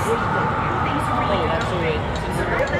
Oh, that's so